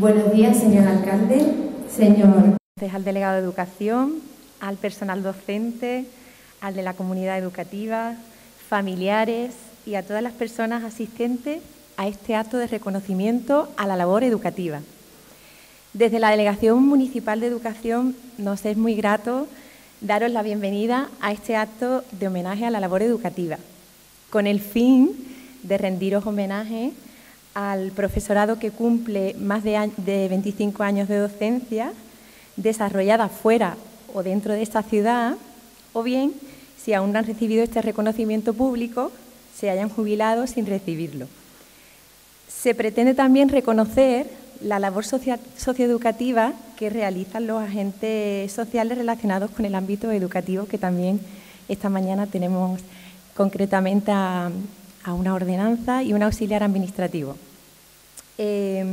Buenos días, señor alcalde, señor al delegado de educación, al personal docente, al de la comunidad educativa, familiares y a todas las personas asistentes a este acto de reconocimiento a la labor educativa. Desde la Delegación Municipal de Educación nos es muy grato daros la bienvenida a este acto de homenaje a la labor educativa, con el fin de rendiros homenaje al profesorado que cumple más de, 25 años de docencia, desarrollada fuera o dentro de esta ciudad, o bien, si aún no han recibido este reconocimiento público, se hayan jubilado sin recibirlo. Se pretende también reconocer la labor socioeducativa que realizan los agentes sociales relacionados con el ámbito educativo, que también esta mañana tenemos concretamente a, una ordenanza y un auxiliar administrativo. Eh,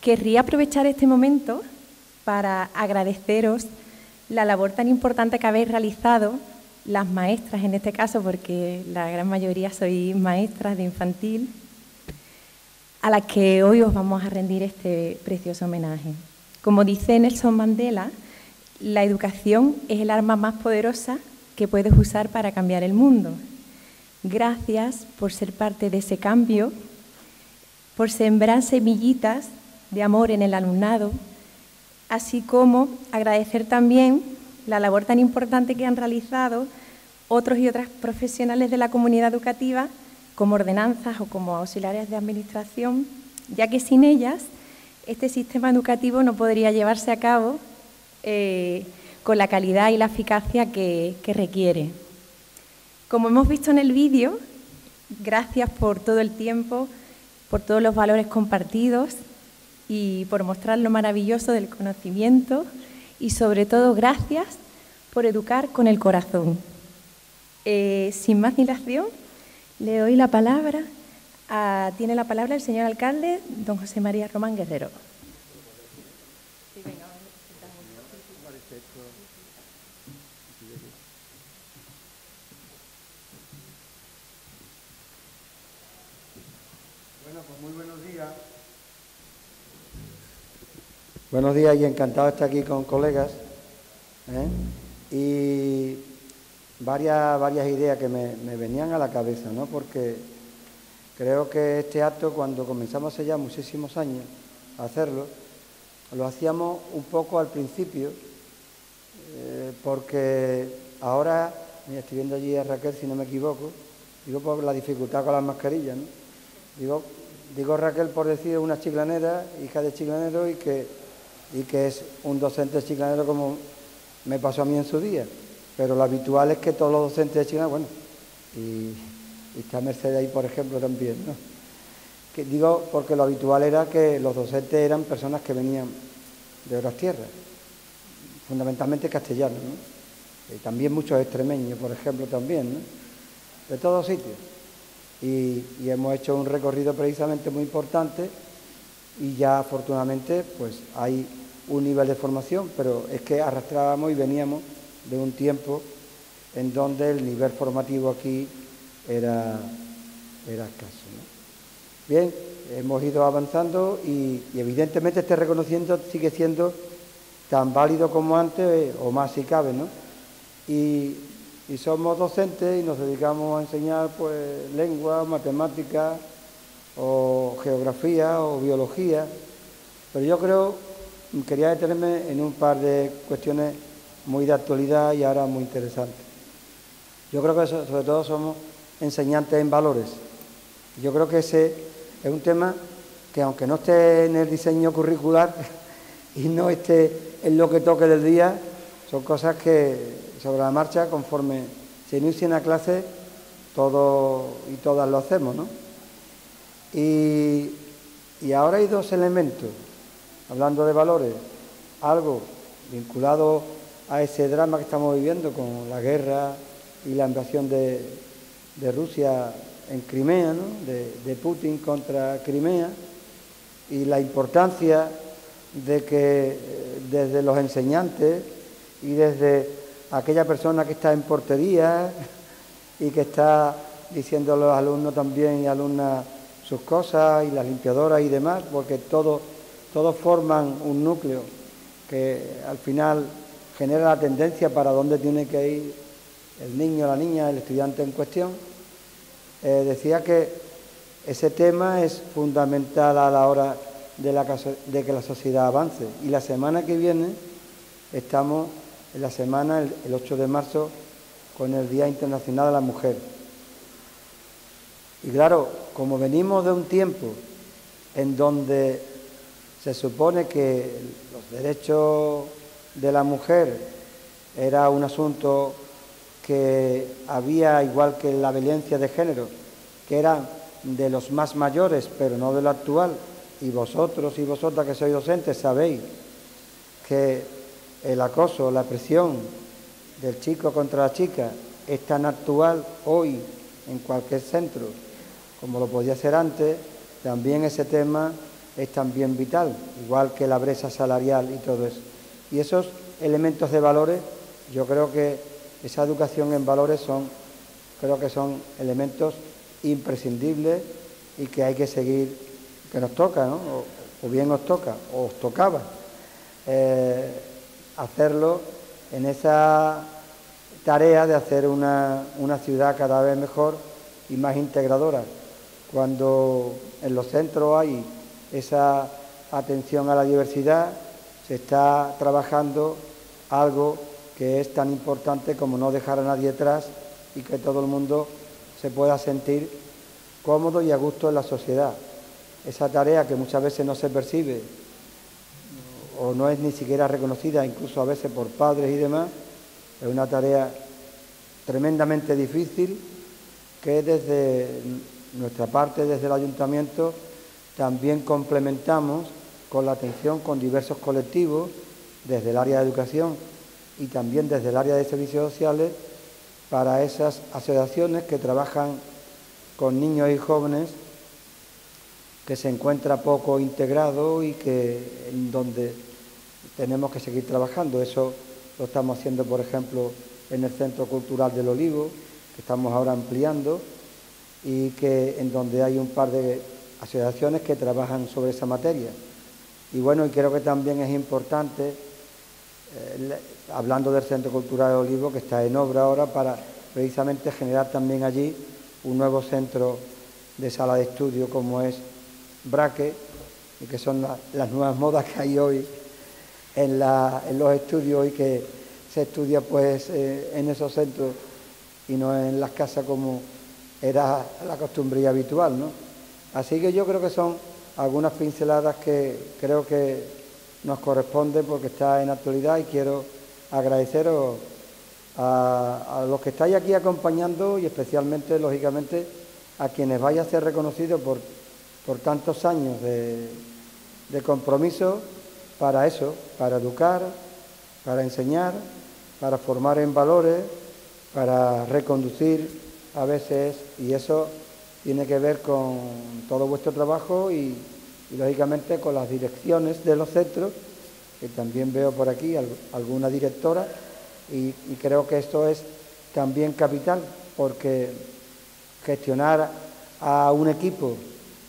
querría aprovechar este momento para agradeceros la labor tan importante que habéis realizado, las maestras en este caso, porque la gran mayoría sois maestras de infantil, a las que hoy os vamos a rendir este precioso homenaje. Como dice Nelson Mandela, la educación es el arma más poderosa que puedes usar para cambiar el mundo. Gracias por ser parte de ese cambio, por sembrar semillitas de amor en el alumnado, así como agradecer también la labor tan importante que han realizado otros y otras profesionales de la comunidad educativa como ordenanzas o como auxiliares de administración, ya que sin ellas este sistema educativo no podría llevarse a cabo eh, con la calidad y la eficacia que, que requiere. Como hemos visto en el vídeo, gracias por todo el tiempo, por todos los valores compartidos y por mostrar lo maravilloso del conocimiento y sobre todo gracias por educar con el corazón. Eh, sin más dilación, le doy la palabra, tiene la palabra el señor alcalde, don José María Román Guerrero. Bueno, pues muy buenos días. Buenos días y encantado de estar aquí con colegas. ¿eh? Y varias, varias ideas que me, venían a la cabeza, ¿no? Porque creo que este acto, cuando comenzamos hace ya muchísimos años a hacerlo, lo hacíamos un poco al principio, eh, porque ahora, estoy viendo allí a Raquel, si no me equivoco, digo por la dificultad con las mascarillas, ¿no? Digo, digo Raquel por decir una chiclanera, hija de chiclanero, y que, y que es un docente chiclanero como me pasó a mí en su día pero lo habitual es que todos los docentes de China, bueno, y, está Mercedes ahí, por ejemplo, también, ¿no? Que digo porque lo habitual era que los docentes eran personas que venían de otras tierras, fundamentalmente castellanos, ¿no? Y también muchos extremeños, por ejemplo, también, ¿no? De todos sitios. Y, y hemos hecho un recorrido precisamente muy importante y ya afortunadamente pues hay un nivel de formación, pero es que arrastrábamos y veníamos de un tiempo en donde el nivel formativo aquí era, escaso. Bien, hemos ido avanzando y, evidentemente este reconocimiento sigue siendo tan válido como antes o más si cabe, ¿no? Y, y somos docentes y nos dedicamos a enseñar pues lengua, matemáticas o geografía o biología, pero yo creo, quería detenerme en un par de cuestiones muy de actualidad y ahora muy interesante. Yo creo que sobre todo somos enseñantes en valores. Yo creo que ese es un tema que aunque no esté en el diseño curricular y no esté en lo que toque del día, son cosas que sobre la marcha, conforme se inicia una clase, todos y todas lo hacemos, ¿no? Y, y ahora hay dos elementos, hablando de valores, algo vinculado a ese drama que estamos viviendo con la guerra y la invasión de, Rusia en Crimea, de, Putin contra Crimea, y la importancia de que eh, desde los enseñantes y desde aquella persona que está en portería y que está diciendo a los alumnos también y alumnas sus cosas y las limpiadoras y demás, porque todo todos forman un núcleo que al final genera la tendencia para dónde tiene que ir el niño, la niña, el estudiante en cuestión, eh, decía que ese tema es fundamental a la hora de, que la sociedad avance. Y la semana que viene estamos en la semana, el 8 de marzo, con el Día Internacional de la Mujer. Y claro, como venimos de un tiempo en donde se supone que los derechos de la mujer era un asunto que había, igual que la violencia de género, que era de los más mayores, pero no de lo actual, y vosotros y vosotras que sois docentes sabéis que el acoso, la presión del chico contra la chica es tan actual hoy en cualquier centro como lo podía ser antes, también ese tema es también vital, igual que la brecha salarial y todo eso. Y esos elementos de valores, yo creo que esa educación en valores son, creo que son elementos imprescindibles y que hay que seguir, que nos toca, ¿no? o, bien os toca, o os tocaba, eh, hacerlo en esa tarea de hacer una, una ciudad cada vez mejor y más integradora cuando en los centros hay esa atención a la diversidad, se está trabajando algo que es tan importante como no dejar a nadie atrás y que todo el mundo se pueda sentir cómodo y a gusto en la sociedad. Esa tarea que muchas veces no se percibe o no es ni siquiera reconocida, incluso a veces por padres y demás, es una tarea tremendamente difícil que desde nuestra parte desde el ayuntamiento también complementamos con la atención con diversos colectivos desde el área de educación y también desde el área de servicios sociales para esas asociaciones que trabajan con niños y jóvenes que se encuentra poco integrado y que en donde tenemos que seguir trabajando. Eso lo estamos haciendo, por ejemplo, en el Centro Cultural del Olivo, que estamos ahora ampliando y que en donde hay un par de asociaciones que trabajan sobre esa materia. Y bueno, y creo que también es importante, eh, hablando del Centro Cultural de Olivo, que está en obra ahora para precisamente generar también allí un nuevo centro de sala de estudio como es Braque, que son las nuevas modas que hay hoy en, los estudios y que se estudia pues eh, en esos centros y no en las casas como era la costumbre habitual, ¿no? Así que yo creo que son algunas pinceladas que creo que nos corresponden porque está en actualidad y quiero agradeceros a, los que estáis aquí acompañando y especialmente, lógicamente, a quienes vais a ser reconocidos por, por tantos años de, de compromiso para eso, para educar, para enseñar, para formar en valores, para reconducir a veces, y eso tiene que ver con todo vuestro trabajo y, lógicamente con las direcciones de los centros, que también veo por aquí alguna directora, y, creo que esto es también capital, porque gestionar a un equipo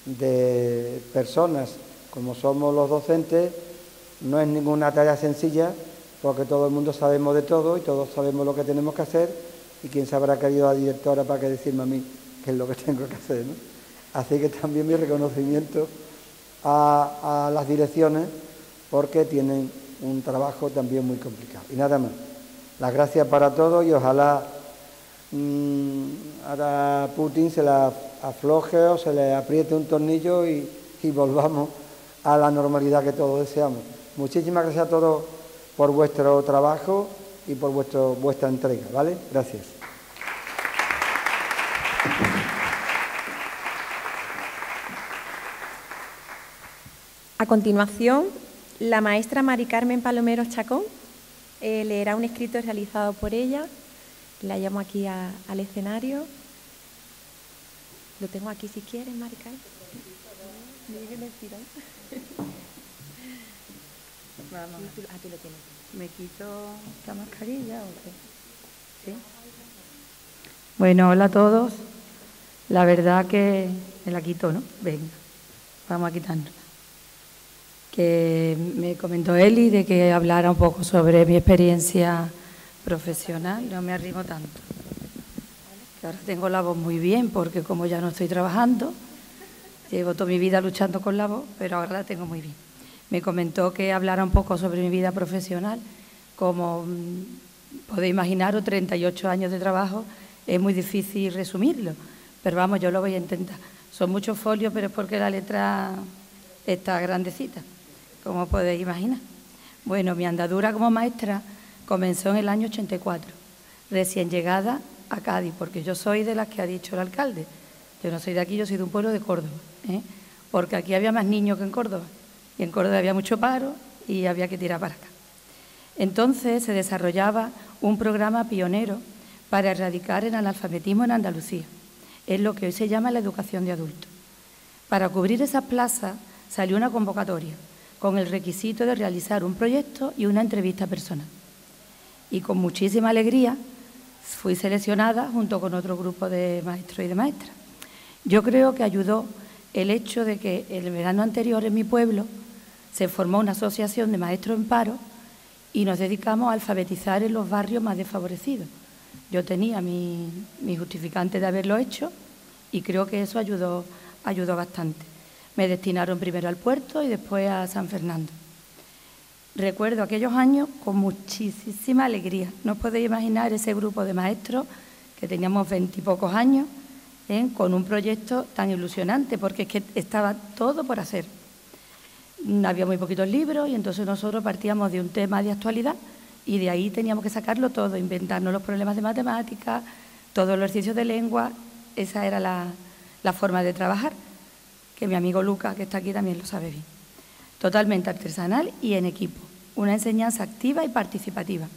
de personas como somos los docentes no es ninguna tarea sencilla, porque todo el mundo sabemos de todo y todos sabemos lo que tenemos que hacer y quién se habrá querido la directora para que decirme a mí qué es lo que tengo que hacer. Así que también mi reconocimiento a, las direcciones porque tienen un trabajo también muy complicado. Y nada más. Las gracias para todos y ojalá mmm, a Putin se la afloje o se le apriete un tornillo y, y volvamos a la normalidad que todos deseamos. Muchísimas gracias a todos por vuestro trabajo y por vuestro, vuestra entrega, ¿vale? Gracias. A continuación, la maestra Mari Carmen Palomero Chacón eh, leerá un escrito realizado por ella. La llamo aquí al escenario. Lo tengo aquí si quieres, Mari Carmen. Vamos. Aquí lo tienes. ¿Me quito la mascarilla o qué? ¿Sí? Bueno, hola a todos. La verdad que me la quito, ¿no? Venga, vamos a quitarnos. que me comentó Eli de que hablara un poco sobre mi experiencia profesional. No me arrimo tanto. Que ahora tengo la voz muy bien porque como ya no estoy trabajando, llevo toda mi vida luchando con la voz, pero ahora la tengo muy bien. Me comentó que hablara un poco sobre mi vida profesional. Como mm, podéis imaginar, 38 años de trabajo es muy difícil resumirlo, pero vamos, yo lo voy a intentar. Son muchos folios, pero es porque la letra está grandecita como podéis imaginar. Bueno, mi andadura como maestra comenzó en el año 84, recién llegada a Cádiz, porque yo soy de las que ha dicho el alcalde. Yo no soy de aquí, yo soy de un pueblo de Córdoba, ¿eh? porque aquí había más niños que en Córdoba, y en Córdoba había mucho paro y había que tirar para acá. Entonces se desarrollaba un programa pionero para erradicar el analfabetismo en Andalucía. Es lo que hoy se llama la educación de adultos. Para cubrir esas plazas salió una convocatoria con el requisito de realizar un proyecto y una entrevista personal. Y con muchísima alegría fui seleccionada junto con otro grupo de maestros y de maestras. Yo creo que ayudó el hecho de que el verano anterior en mi pueblo se formó una asociación de maestros en paro y nos dedicamos a alfabetizar en los barrios más desfavorecidos. Yo tenía mi, justificante de haberlo hecho y creo que eso ayudó, ayudó bastante. Me destinaron primero al puerto y después a San Fernando. Recuerdo aquellos años con muchísima alegría. No podéis imaginar ese grupo de maestros que teníamos veintipocos años ¿eh? con un proyecto tan ilusionante, porque es que estaba todo por hacer. Había muy poquitos libros y entonces nosotros partíamos de un tema de actualidad y de ahí teníamos que sacarlo todo, inventarnos los problemas de matemáticas, todos los ejercicios de lengua. Esa era la forma de trabajar que mi amigo Luca, que está aquí, también lo sabe bien. Totalmente artesanal y en equipo. Una enseñanza activa y participativa.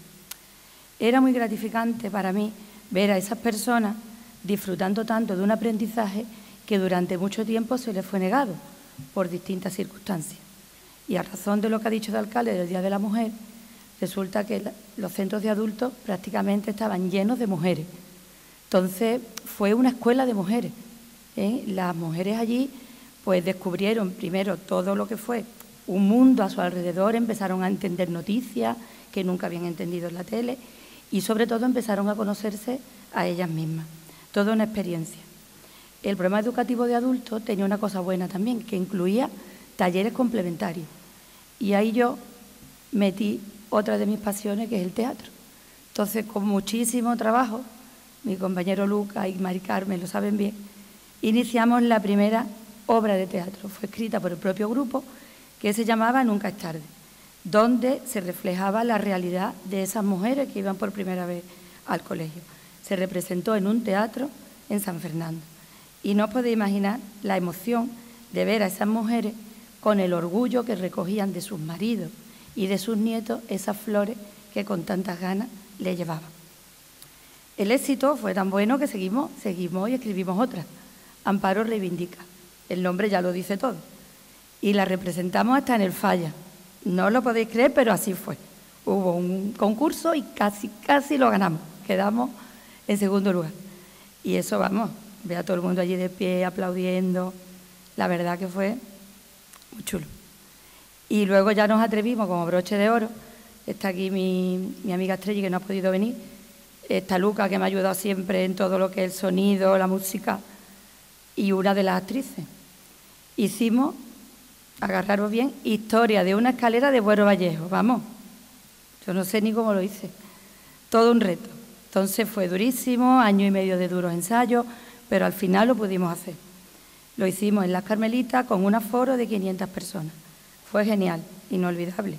Era muy gratificante para mí ver a esas personas disfrutando tanto de un aprendizaje que durante mucho tiempo se les fue negado por distintas circunstancias. Y a razón de lo que ha dicho el alcalde del Día de la Mujer, resulta que los centros de adultos prácticamente estaban llenos de mujeres. Entonces fue una escuela de mujeres. ¿eh? Las mujeres allí pues descubrieron primero todo lo que fue un mundo a su alrededor, empezaron a entender noticias que nunca habían entendido en la tele y sobre todo empezaron a conocerse a ellas mismas. Toda una experiencia. El programa educativo de adultos tenía una cosa buena también, que incluía talleres complementarios. Y ahí yo metí otra de mis pasiones, que es el teatro. Entonces, con muchísimo trabajo, mi compañero Luca y Mari Carmen lo saben bien, iniciamos la primera obra de teatro. Fue escrita por el propio grupo que se llamaba Nunca es tarde, donde se reflejaba la realidad de esas mujeres que iban por primera vez al colegio. Se representó en un teatro en San Fernando. Y no podéis imaginar la emoción de ver a esas mujeres con el orgullo que recogían de sus maridos y de sus nietos esas flores que con tantas ganas le llevaban. El éxito fue tan bueno que seguimos, seguimos y escribimos otras. Amparo reivindica. El nombre ya lo dice todo. Y la representamos hasta en el falla. No lo podéis creer, pero así fue. Hubo un concurso y casi, casi lo ganamos. Quedamos en segundo lugar. Y eso, vamos, ve a todo el mundo allí de pie, aplaudiendo. La verdad que fue muy chulo. Y luego ya nos atrevimos como broche de oro. Está aquí mi, mi amiga Estrella, que no ha podido venir. Está Luca, que me ha ayudado siempre en todo lo que es el sonido, la música. Y una de las actrices hicimos, agarraros bien, historia de una escalera de Buero Vallejo, vamos. Yo no sé ni cómo lo hice. Todo un reto. Entonces fue durísimo, año y medio de duros ensayos, pero al final lo pudimos hacer. Lo hicimos en Las Carmelitas con un aforo de 500 personas. Fue genial, inolvidable.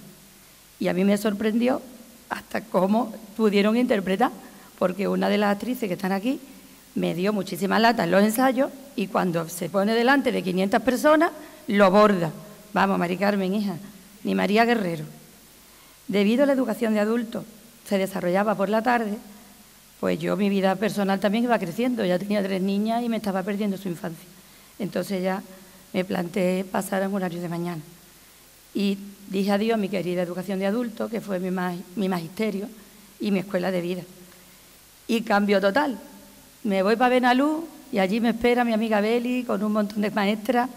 Y a mí me sorprendió hasta cómo pudieron interpretar, porque una de las actrices que están aquí me dio muchísima lata en los ensayos y cuando se pone delante de 500 personas, lo borda. Vamos, Mari Carmen, hija, ni María Guerrero. Debido a la educación de adultos se desarrollaba por la tarde, pues yo mi vida personal también iba creciendo. Ya tenía tres niñas y me estaba perdiendo su infancia. Entonces ya me planteé pasar a un horario de mañana. Y dije adiós a mi querida educación de adultos, que fue mi, mi magisterio y mi escuela de vida. Y cambio total me voy para Benalú y allí me espera mi amiga Beli con un montón de maestras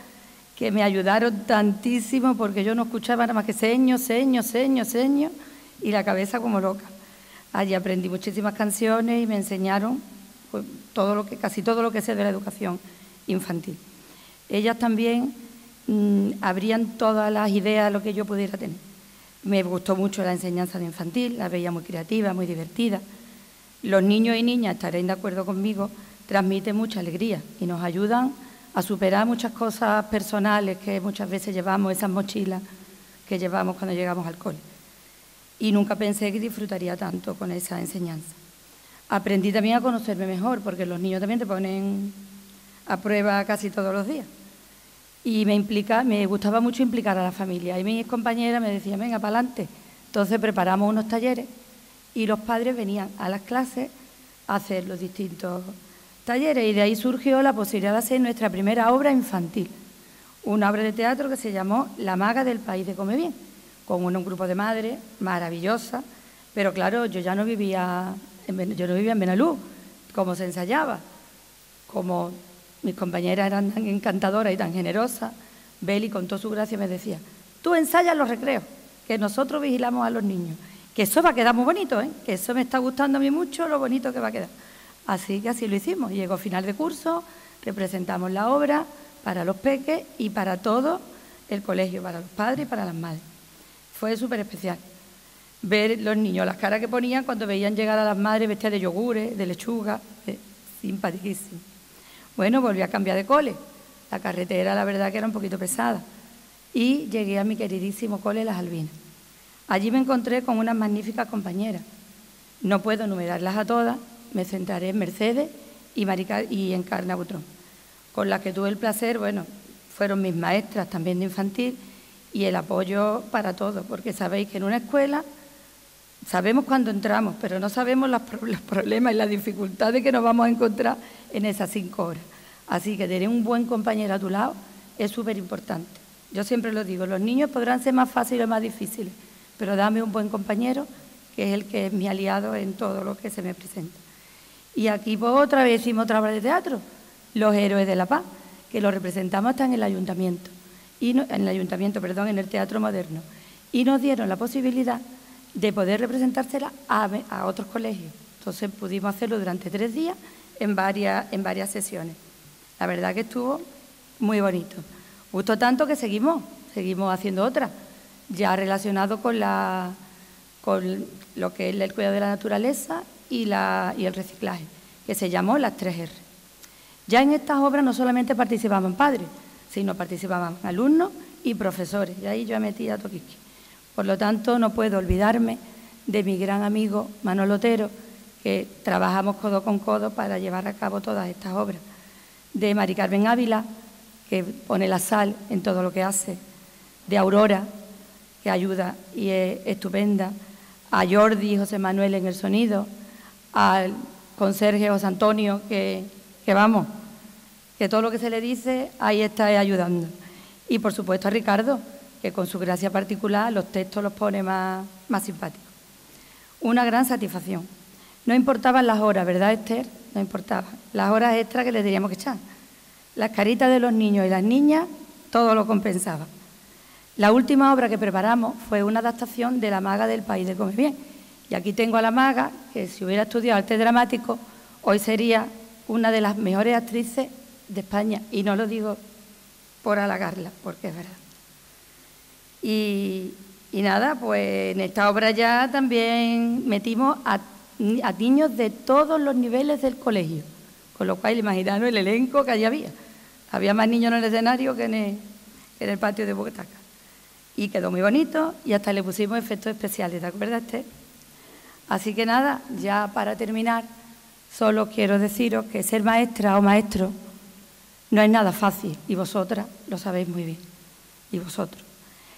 que me ayudaron tantísimo porque yo no escuchaba nada más que seño, seño, seño, seño y la cabeza como loca. Allí aprendí muchísimas canciones y me enseñaron pues, todo lo que, casi todo lo que sé de la educación infantil. Ellas también mm, abrían todas las ideas de lo que yo pudiera tener. Me gustó mucho la enseñanza de infantil, la veía muy creativa, muy divertida. Los niños y niñas, estaréis de acuerdo conmigo, transmiten mucha alegría y nos ayudan a superar muchas cosas personales que muchas veces llevamos, esas mochilas que llevamos cuando llegamos al cole. Y nunca pensé que disfrutaría tanto con esa enseñanza. Aprendí también a conocerme mejor, porque los niños también te ponen a prueba casi todos los días. Y me, implica, me gustaba mucho implicar a la familia. Y mis compañeras me decían, venga, para adelante. Entonces preparamos unos talleres y los padres venían a las clases a hacer los distintos Y de ahí surgió la posibilidad de hacer nuestra primera obra infantil, una obra de teatro que se llamó La maga del país de Come Bien, con un, grupo de madres maravillosa. Pero claro, yo ya no vivía en, yo no vivía en Benalú, como se ensayaba, como mis compañeras eran tan encantadoras y tan generosas, Beli con toda su gracia me decía, tú ensayas los recreos, que nosotros vigilamos a los niños, que eso va a quedar muy bonito, ¿eh? que eso me está gustando a mí mucho, lo bonito que va a quedar. Así que así lo hicimos. Llegó final de curso, representamos la obra para los peques y para todo el colegio, para los padres y para las madres. Fue súper especial ver los niños, las caras que ponían cuando veían llegar a las madres vestidas de yogures, de lechuga, eh, simpaticísimo. Bueno, volví a cambiar de cole. La carretera, la verdad, que era un poquito pesada. Y llegué a mi queridísimo cole Las Albinas. Allí me encontré con unas magníficas compañeras. No puedo enumerarlas a todas, me centraré en Mercedes y, en Carna Butrón, con las que tuve el placer, bueno, fueron mis maestras también de infantil y el apoyo para todos, porque sabéis que en una escuela sabemos cuándo entramos, pero no sabemos los, problemas y las dificultades que nos vamos a encontrar en esas cinco horas. Así que tener un buen compañero a tu lado es súper importante. Yo siempre lo digo, los niños podrán ser más fáciles o más difíciles, pero dame un buen compañero que es el que es mi aliado en todo lo que se me presenta. Y aquí pues, otra vez hicimos otra obra de teatro, Los Héroes de la Paz, que lo representamos hasta en el ayuntamiento, y en el ayuntamiento, perdón, en el Teatro Moderno. Y nos dieron la posibilidad de poder representársela a, otros colegios. Entonces pudimos hacerlo durante tres días en varias, en varias sesiones. La verdad que estuvo muy bonito. Gustó tanto que seguimos, seguimos haciendo otra, ya relacionado con, la, con lo que es el cuidado de la naturaleza y, la, y el reciclaje, que se llamó las 3R. Ya en estas obras no solamente participaban padres, sino participaban alumnos y profesores. Y ahí yo metí a Toquique. Por lo tanto, no puedo olvidarme de mi gran amigo Manolo Otero, que trabajamos codo con codo para llevar a cabo todas estas obras. De Mari Carmen Ávila, que pone la sal en todo lo que hace. De Aurora, que ayuda y es estupenda. A Jordi y José Manuel en el sonido. Al conserje José Antonio, que, vamos, que todo lo que se le dice, ahí está ayudando. Y por supuesto a Ricardo, que con su gracia particular los textos los pone más, más simpáticos. Una gran satisfacción. No importaban las horas, ¿verdad, Esther? No importaba. Las horas extras que le teníamos que echar. Las caritas de los niños y las niñas, todo lo compensaba. La última obra que preparamos fue una adaptación de La maga del país de Come Bien. Y aquí tengo a la maga, que si hubiera estudiado arte dramático, hoy sería una de las mejores actrices de España. Y no lo digo por halagarla, porque es verdad. Y, nada, pues en esta obra ya también metimos a, niños de todos los niveles del colegio, con lo cual imaginaron el elenco que allí había. Había más niños en el escenario que en el, patio de Bogotaca. Y quedó muy bonito y hasta le pusimos efectos especiales, ¿de acuerdo, Esther? Así que nada, ya para terminar, solo quiero deciros que ser maestra o maestro no es nada fácil y vosotras lo sabéis muy bien. Y vosotros.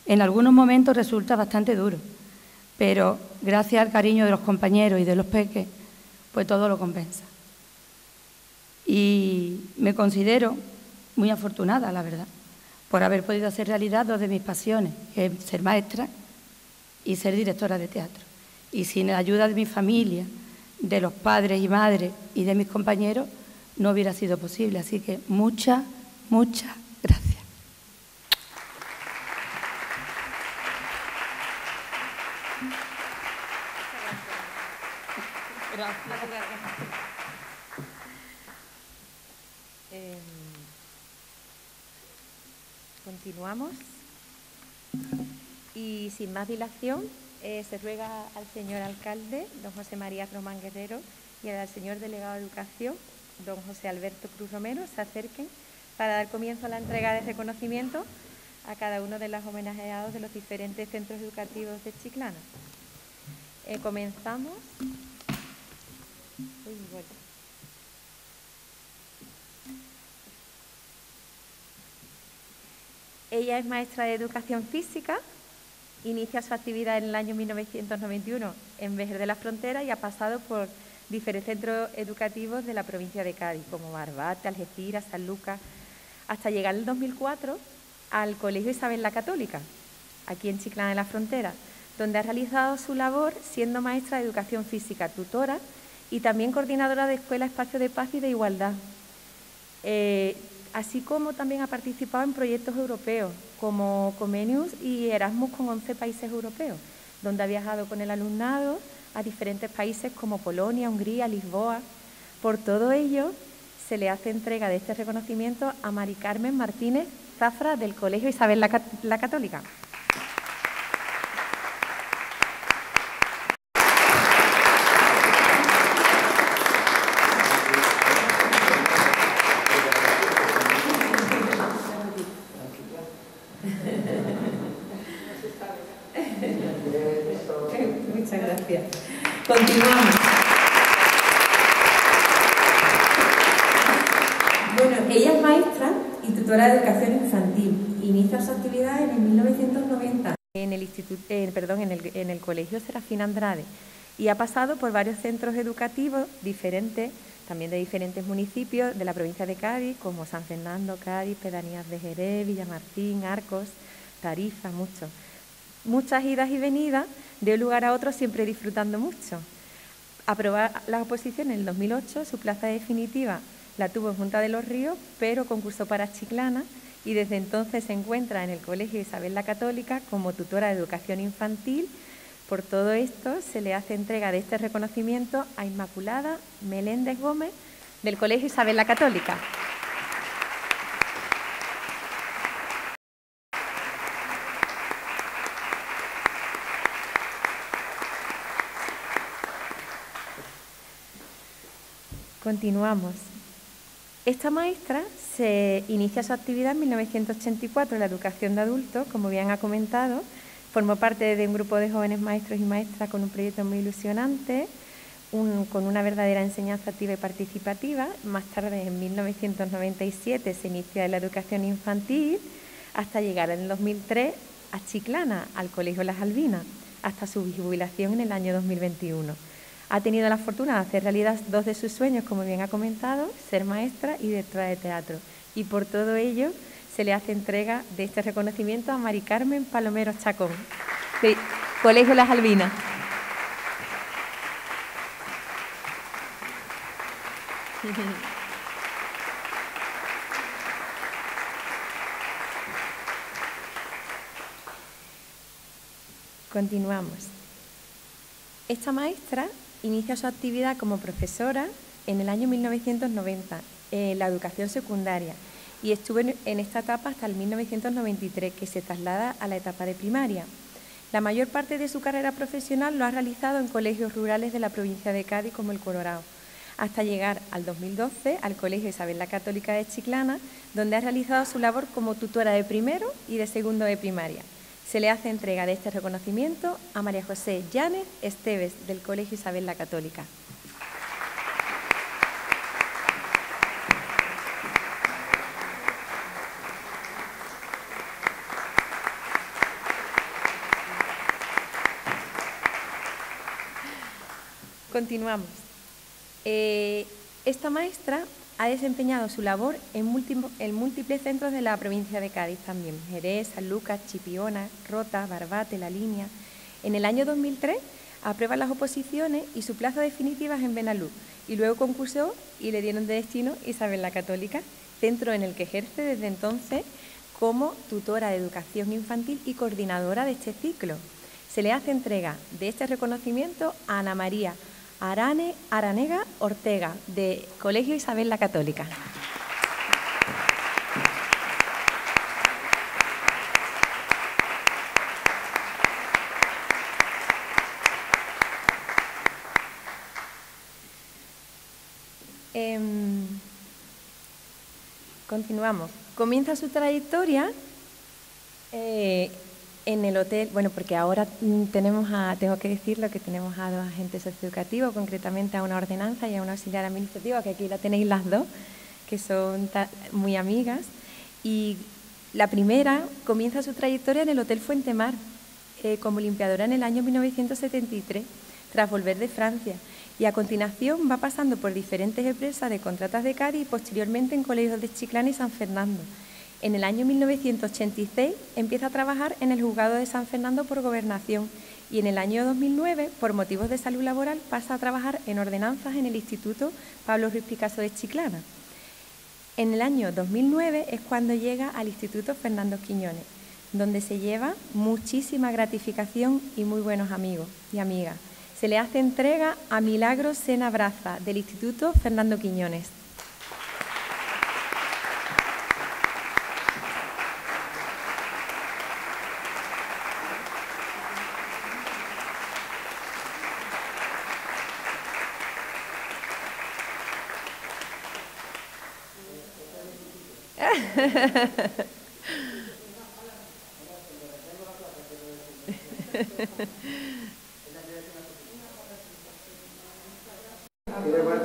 En algunos momentos resulta bastante duro, pero gracias al cariño de los compañeros y de los peques, pues todo lo compensa. Y me considero muy afortunada, la verdad, por haber podido hacer realidad dos de mis pasiones, que es ser maestra y ser directora de teatro. Y sin la ayuda de mi familia, de los padres y madres y de mis compañeros, no hubiera sido posible. Así que muchas, muchas gracias. Em, continuamos. Y sin más dilación, eh, se ruega al señor alcalde, don José María Román Guerrero, y al señor delegado de Educación, don José Alberto Cruz Romero, se acerquen para dar comienzo a la entrega de reconocimiento a cada uno de los homenajeados de los diferentes centros educativos de Chiclana. Eh, comenzamos. Ella es maestra de educación física, inicia su actividad en el año 1991 en Vejer de la Frontera y ha pasado por diferentes centros educativos de la provincia de Cádiz, como Barbate, Algeciras, San Lucas, hasta llegar en el 2004 al Colegio Isabel la Católica, aquí en Chiclana de la Frontera, donde ha realizado su labor siendo maestra de educación física, tutora y también coordinadora de Escuela Espacio de Paz y de Igualdad. Eh, así como también ha participado en proyectos europeos como Comenius y Erasmus con 11 países europeos, donde ha viajado con el alumnado a diferentes países como Polonia, Hungría, Lisboa. Por todo ello, se le hace entrega de este reconocimiento a Mari Carmen Martínez Zafra del Colegio Isabel la Católica. Continuamos. Bueno, ella es maestra y tutora de educación infantil. Inicia su actividad en el 1990. En el, instituto, perdón, en el, en el Andrade y ha pasado por varios centros educativos diferentes, también de diferentes municipios de la provincia de Cádiz, como San Fernando, Cádiz, Pedanías de Jerez, Villamartín, Arcos, Tarifa, muchos. Muchas idas y venidas de un lugar a otro siempre disfrutando mucho. Aprobar la oposición en el 2008, su plaza definitiva la tuvo en Junta de los Ríos, pero concursó para Chiclana y desde entonces se encuentra en el Colegio Isabel la Católica como tutora de educación infantil. Por todo esto se le hace entrega de este reconocimiento a Inmaculada Meléndez Gómez del Colegio Isabel la Católica. Continuamos. Esta maestra se inicia su actividad en 1984 en la educación de adultos, como bien ha comentado. Formó parte de un grupo de jóvenes maestros y maestras con un proyecto muy ilusionante, con una verdadera enseñanza activa y participativa. Más tarde, en 1997, se inicia la educación infantil hasta llegar en el 2003 a Chiclana, al Colegio Las Albinas, hasta su jubilación en el año 2021. Ha tenido la fortuna de hacer realidad dos de sus sueños, como bien ha comentado, ser maestra y detrás de teatro. Y por todo ello se le hace entrega de este reconocimiento a Mari Carmen Palomero Chacón, de Colegio Las Albinas. Continuamos. Esta maestra inicia su actividad como profesora en el año 1990 en la educación secundaria y estuvo en esta etapa hasta el 1993, que se traslada a la etapa de primaria. La mayor parte de su carrera profesional lo ha realizado en colegios rurales de la provincia de Cádiz, como el Colorado, hasta llegar al 2012 al Colegio Isabel la Católica de Chiclana, donde ha realizado su labor como tutora de primero y de segundo de primaria. Se le hace entrega de este reconocimiento a María José Llanes Esteves del Colegio Isabel la Católica. Continuamos. Eh, esta maestra ha desempeñado su labor en, múltiples centros de la provincia de Cádiz también, Jerez, San Lucas, Chipiona, Rota, Barbate, La Línea. En el año 2003 aprueba las oposiciones y su plaza definitiva es en Benalú y luego concursó y le dieron de destino Isabel la Católica, centro en el que ejerce desde entonces como tutora de educación infantil y coordinadora de este ciclo. Se le hace entrega de este reconocimiento a Ana María Arane Aranega Ortega, de Colegio Isabel la Católica. Em, continuamos. Comienza su trayectoria eh, en el hotel, bueno, porque ahora mm, tenemos a, tengo que decirlo, que tenemos a dos agentes socioeducativos, concretamente a una ordenanza y a una auxiliar administrativa, que aquí la tenéis las dos, que son muy amigas. Y la primera comienza su trayectoria en el Hotel Fuentemar, eh, como limpiadora en el año 1973, tras volver de Francia. Y a continuación va pasando por diferentes empresas de contratas de Cádiz y posteriormente en colegios de Chiclana y San Fernando. En el año 1986 empieza a trabajar en el juzgado de San Fernando por gobernación y en el año 2009, por motivos de salud laboral, pasa a trabajar en ordenanzas en el Instituto Pablo Ruiz Picasso de Chiclana. En el año 2009 es cuando llega al Instituto Fernando Quiñones, donde se lleva muchísima gratificación y muy buenos amigos y amigas. Se le hace entrega a Milagros Sena Braza del Instituto Fernando Quiñones.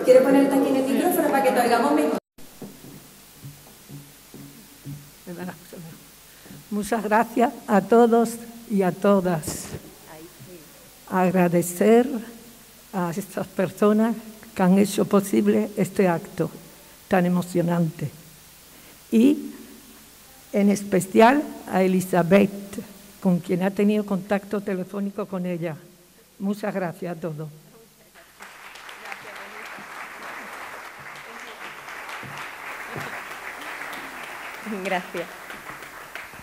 Quiero ponerte aquí en el micrófono para que te oigamos mejor. Muchas gracias a todos y a todas. Agradecer a estas personas que han hecho posible este acto tan emocionante y en especial a Elizabeth, con quien ha tenido contacto telefónico con ella. Muchas gracias a todos. Gracias.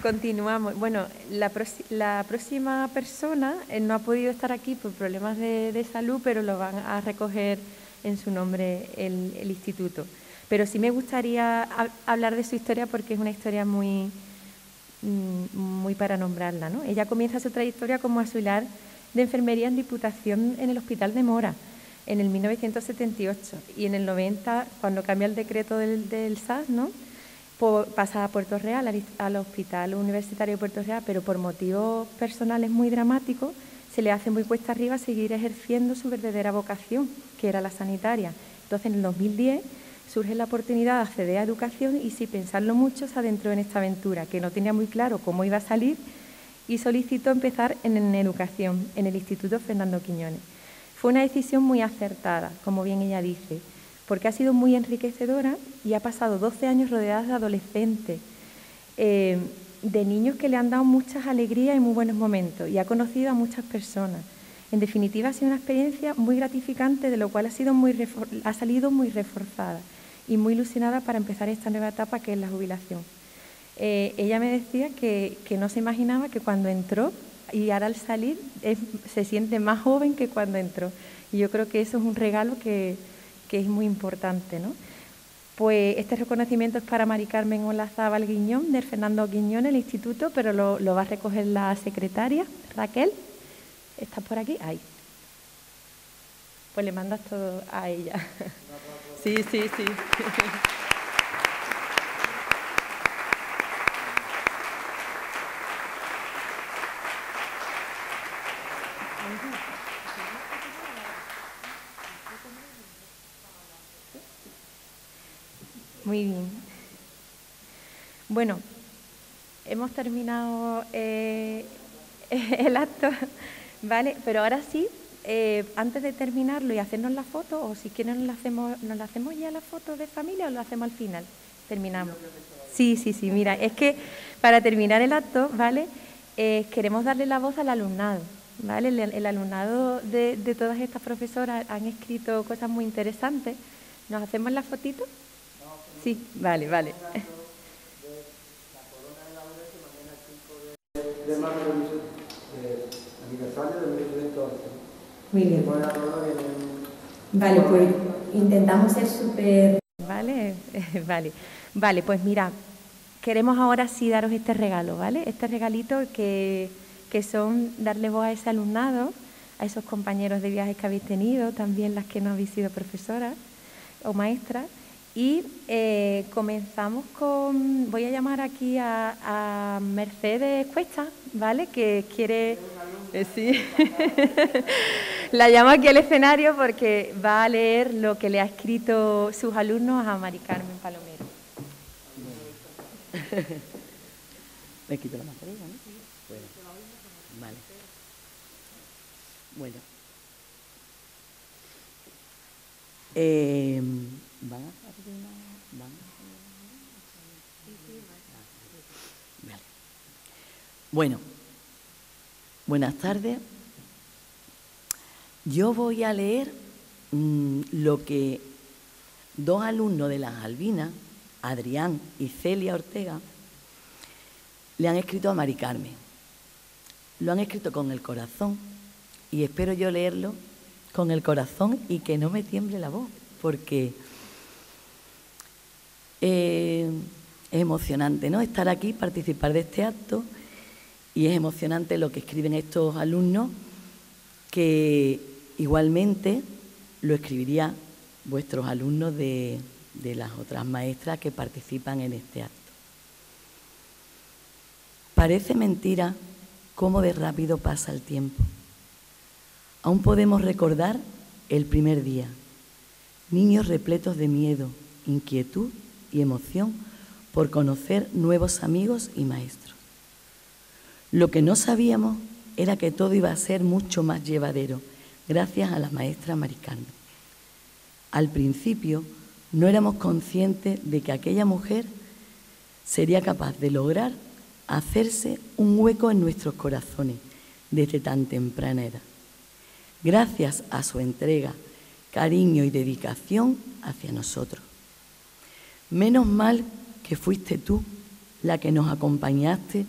Continuamos. Bueno, la, próxima persona eh, no ha podido estar aquí por problemas de, salud, pero lo van a recoger en su nombre el instituto. Pero sí me gustaría hablar de su historia porque es una historia muy, mm, muy para nombrarla. ¿no? Ella comienza su trayectoria como auxiliar de enfermería en Diputación en el Hospital de Mora en el 1978 y en el 90, cuando cambia el decreto del, del SAS, ¿no? pasa a Puerto Real, al, Hospital Universitario de Puerto Real, pero por motivos personales muy dramáticos se le hace muy cuesta arriba seguir ejerciendo su verdadera vocación, que era la sanitaria. Entonces, en el 2010 surge la oportunidad de acceder a educación y sin pensarlo mucho se adentró en esta aventura, que no tenía muy claro cómo iba a salir y solicitó empezar en, educación en el Instituto Fernando Quiñones. Fue una decisión muy acertada, como bien ella dice, porque ha sido muy enriquecedora y ha pasado 12 años rodeada de adolescentes, eh, de niños que le han dado muchas alegrías y muy buenos momentos y ha conocido a muchas personas. En definitiva, ha sido una experiencia muy gratificante, de lo cual ha, sido muy, ha salido muy reforzada y muy ilusionada para empezar esta nueva etapa que es la jubilación. Eh, ella me decía que, no se imaginaba que cuando entró y ahora al salir se siente más joven que cuando entró. Y yo creo que eso es un regalo que, es muy importante. ¿no? Pues este reconocimiento es para Mari Carmen Olazábal Guiñón, del Fernando Guiñón, el instituto, pero lo, lo va a recoger la secretaria, Raquel. ¿Estás por aquí? Ahí. Pues le mandas todo a ella. Sí, sí, sí. Muy bien. Bueno, hemos terminado eh, el acto, ¿vale? Pero ahora sí antes de terminarlo y hacernos la foto, o si quieren nos la hacemos, nos la hacemos ya la foto de familia o lo hacemos al final. Terminamos. Sí, sí, sí, mira, es que para terminar el acto, ¿vale? Eh, queremos darle la voz al alumnado, ¿vale? El, alumnado de, todas estas profesoras han escrito cosas muy interesantes. ¿Nos hacemos la fotito? Sí, vale, vale. De, de marzo, de, aniversario de 1911. Vale, pues intentamos ser súper... Vale, vale. Vale, pues mira, queremos ahora sí daros este regalo, ¿vale? Este regalito que, que son darle voz a ese alumnado, a esos compañeros de viajes que habéis tenido, también las que no habéis sido profesoras o maestras. Y eh, comenzamos con, voy a llamar aquí a, Mercedes Cuesta, ¿vale? Que quiere... eh, sí. La llamo aquí al escenario porque va a leer lo que le ha escrito sus alumnos a Mari Carmen Palomero. Me quito la mascarilla, ¿no? Bueno, vale. Bueno. Eh, ¿Van a. Bueno, buenas tardes. Yo voy a leer mm, lo que dos alumnos de las Albinas, Adrián y Celia Ortega, le han escrito a Mari Carmen. Lo han escrito con el corazón y espero yo leerlo con el corazón y que no me tiemble la voz, porque eh, es emocionante, ¿no? Estar aquí, participar de este acto y es emocionante lo que escriben estos alumnos que igualmente lo escribiría vuestros alumnos de, de las otras maestras que participan en este acto. Parece mentira cómo de rápido pasa el tiempo. Aún podemos recordar el primer día, niños repletos de miedo, inquietud y emoción por conocer nuevos amigos y maestros. Lo que no sabíamos era que todo iba a ser mucho más llevadero gracias a la maestra Maricarmen. Al principio no éramos conscientes de que aquella mujer sería capaz de lograr hacerse un hueco en nuestros corazones desde tan temprana edad. Gracias a su entrega, cariño y dedicación hacia nosotros. Menos mal que fuiste tú la que nos acompañaste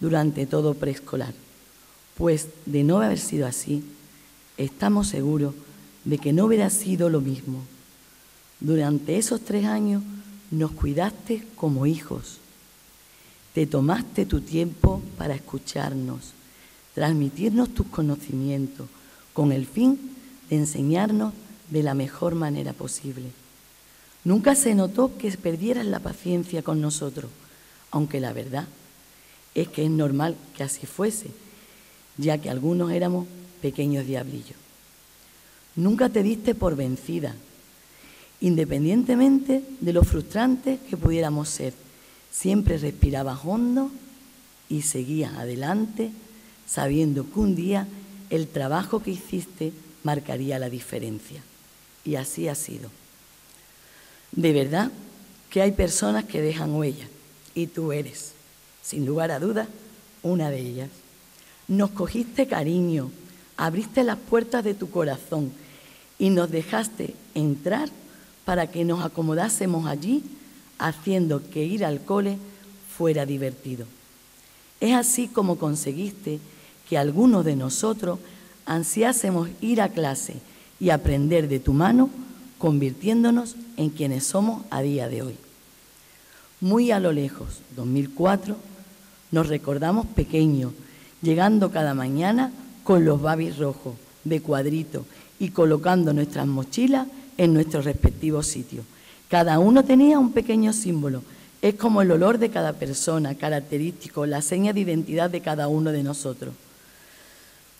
durante todo preescolar, pues de no haber sido así, estamos seguros de que no hubiera sido lo mismo. Durante esos tres años nos cuidaste como hijos. Te tomaste tu tiempo para escucharnos, transmitirnos tus conocimientos, con el fin de enseñarnos de la mejor manera posible. Nunca se notó que perdieras la paciencia con nosotros, aunque la verdad es que es normal que así fuese, ya que algunos éramos pequeños diablillos. Nunca te diste por vencida, independientemente de lo frustrantes que pudiéramos ser. Siempre respirabas hondo y seguías adelante, sabiendo que un día el trabajo que hiciste marcaría la diferencia. Y así ha sido. De verdad que hay personas que dejan huella, y tú eres, sin lugar a dudas, una de ellas. Nos cogiste cariño, abriste las puertas de tu corazón y nos dejaste entrar para que nos acomodásemos allí, haciendo que ir al cole fuera divertido. Es así como conseguiste que algunos de nosotros ansiásemos ir a clase y aprender de tu mano, convirtiéndonos en quienes somos a día de hoy. Muy a lo lejos, 2004, nos recordamos pequeños, llegando cada mañana con los babis rojos, de cuadrito, y colocando nuestras mochilas en nuestros respectivos sitios. Cada uno tenía un pequeño símbolo. Es como el olor de cada persona, característico, la seña de identidad de cada uno de nosotros.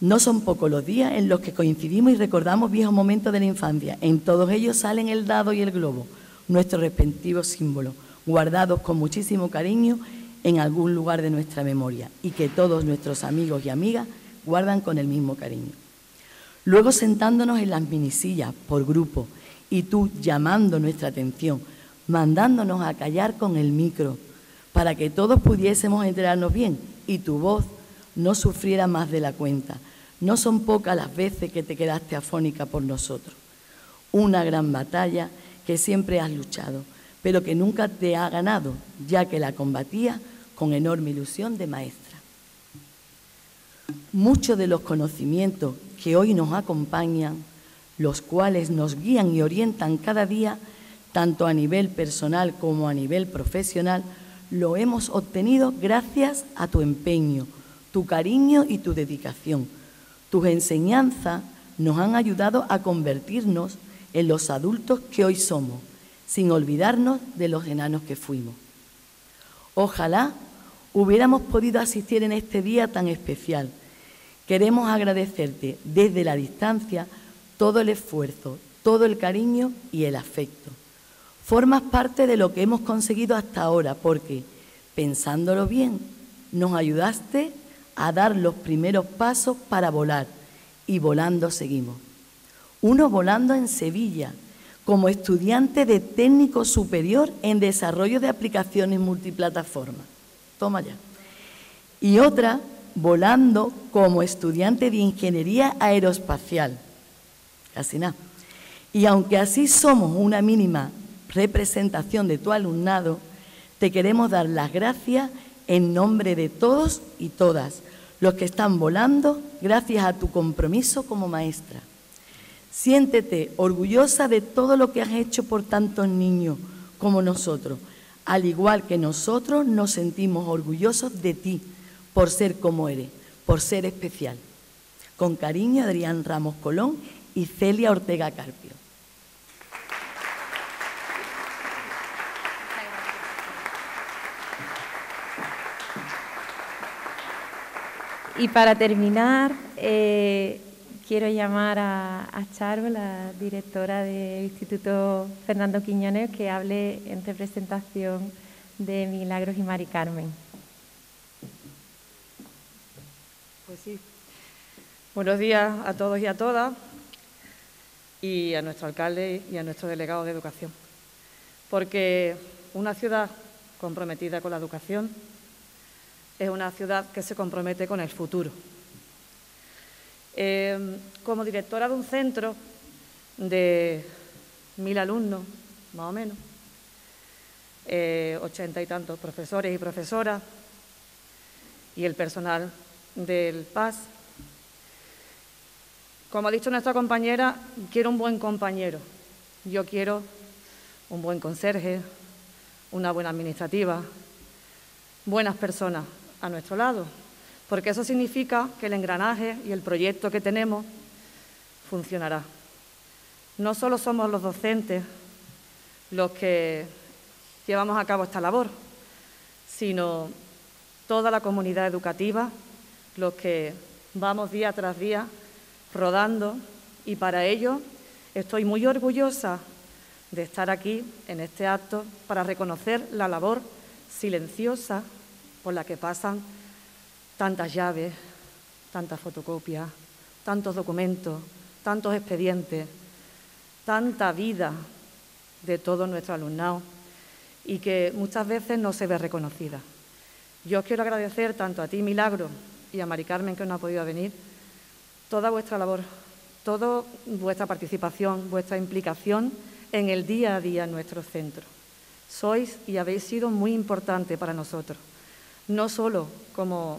No son pocos los días en los que coincidimos y recordamos viejos momentos de la infancia. En todos ellos salen el dado y el globo, nuestros respectivos símbolos, guardados con muchísimo cariño en algún lugar de nuestra memoria y que todos nuestros amigos y amigas guardan con el mismo cariño. Luego sentándonos en las minisillas por grupo y tú llamando nuestra atención, mandándonos a callar con el micro para que todos pudiésemos enterarnos bien y tu voz no sufriera más de la cuenta. No son pocas las veces que te quedaste afónica por nosotros. Una gran batalla que siempre has luchado, pero que nunca te ha ganado, ya que la combatía con enorme ilusión de maestra. Muchos de los conocimientos que hoy nos acompañan, los cuales nos guían y orientan cada día, tanto a nivel personal como a nivel profesional, lo hemos obtenido gracias a tu empeño, tu cariño y tu dedicación. Tus enseñanzas nos han ayudado a convertirnos en los adultos que hoy somos, sin olvidarnos de los enanos que fuimos. Ojalá hubiéramos podido asistir en este día tan especial. Queremos agradecerte desde la distancia todo el esfuerzo, todo el cariño y el afecto. Formas parte de lo que hemos conseguido hasta ahora porque, pensándolo bien, nos ayudaste a dar los primeros pasos para volar y volando seguimos. Uno volando en Sevilla como estudiante de técnico superior en desarrollo de aplicaciones multiplataforma. Toma ya. Y otra volando como estudiante de ingeniería aeroespacial. Casi nada. Y aunque así somos una mínima representación de tu alumnado, te queremos dar las gracias en nombre de todos y todas los que están volando gracias a tu compromiso como maestra. Siéntete orgullosa de todo lo que has hecho por tantos niños como nosotros, al igual que nosotros nos sentimos orgullosos de ti por ser como eres, por ser especial. Con cariño, Adrián Ramos Colón y Celia Ortega Carpio. Y para terminar, eh, quiero llamar a, a, Charo, la directora del Instituto Fernando Quiñones, que hable en representación de Milagros y Mari Carmen. Pues sí. Buenos días a todos y a todas y a nuestro alcalde y a nuestro delegado de educación. Porque una ciudad comprometida con la educación es una ciudad que se compromete con el futuro. Eh, como directora de un centro de mil alumnos, más o menos, eh, ochenta y tantos profesores y profesoras y el personal del PAS. Como ha dicho nuestra compañera, quiero un buen compañero. Yo quiero un buen conserje, una buena administrativa, buenas personas a nuestro lado, porque eso significa que el engranaje y el proyecto que tenemos funcionará. No solo somos los docentes los que llevamos a cabo esta labor, sino toda la comunidad educativa, los que vamos día tras día rodando y para ello estoy muy orgullosa de estar aquí en este acto para reconocer la labor silenciosa por la que pasan tantas llaves, tantas fotocopias, tantos documentos, tantos expedientes, tanta vida de todo nuestro alumnado y que muchas veces no se ve reconocida. Yo os quiero agradecer tanto a ti, Milagro, y a Mari Carmen, que no ha podido venir, toda vuestra labor, toda vuestra participación, vuestra implicación en el día a día en nuestro centro. Sois y habéis sido muy importante para nosotros no solo como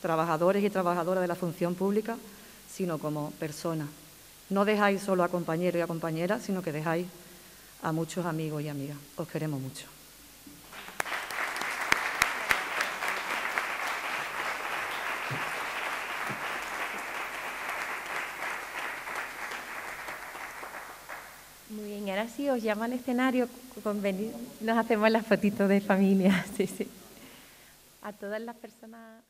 trabajadores y trabajadoras de la función pública, sino como personas. No dejáis solo a compañeros y a compañeras, sino que dejáis a muchos amigos y amigas. Os queremos mucho. Muy bien, ahora sí os llamo al escenario, nos hacemos las fotitos de familia. Sí, sí a todas las personas